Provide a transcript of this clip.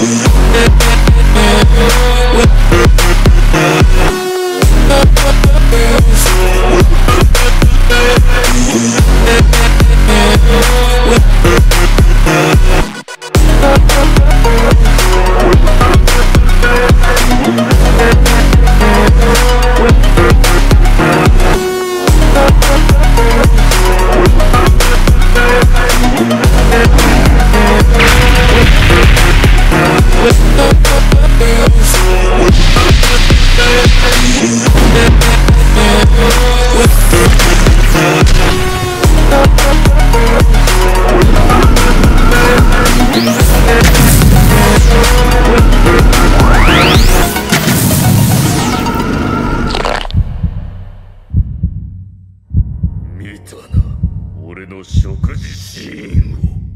We'll 見たな。俺の食事シーンを。